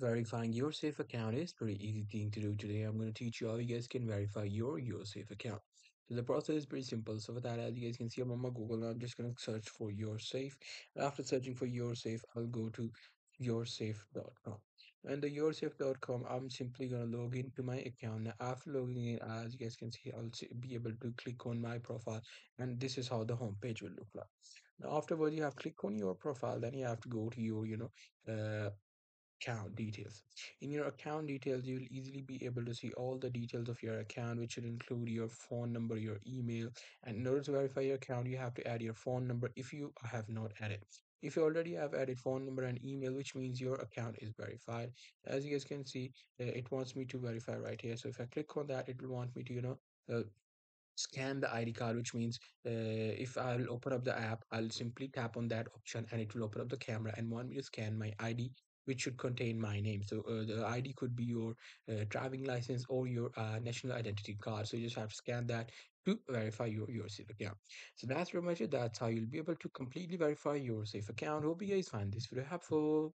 Verifying Yoursafe account is pretty easy thing to do today. I'm going to teach you how you guys can verify your Yoursafe account. So the process is pretty simple. So for that, as you guys can see, I'm on my Google. now. I'm just going to search for Yoursafe. After searching for Yoursafe, I'll go to yoursafe.com. And the yoursafe.com, I'm simply going to log into my account. Now, after logging in, as you guys can see, I'll be able to click on my profile, and this is how the home page will look like. Now, afterwards, you have click on your profile. Then you have to go to your, you know, uh, account details. In your account details, you'll easily be able to see all the details of your account, which should include your phone number, your email. And in order to verify your account, you have to add your phone number if you have not added. If you already have added phone number and email, which means your account is verified. As you guys can see, uh, it wants me to verify right here. So if I click on that, it will want me to, you know, uh, scan the ID card, which means uh, if I'll open up the app, I'll simply tap on that option and it will open up the camera and want me to scan my ID, which should contain my name. So uh, the ID could be your uh, driving license or your uh, national identity card. So you just have to scan that to verify your, Yoursafe account. So that's pretty much it. That's how you'll be able to completely verify Yoursafe account. Hope you guys find this video helpful.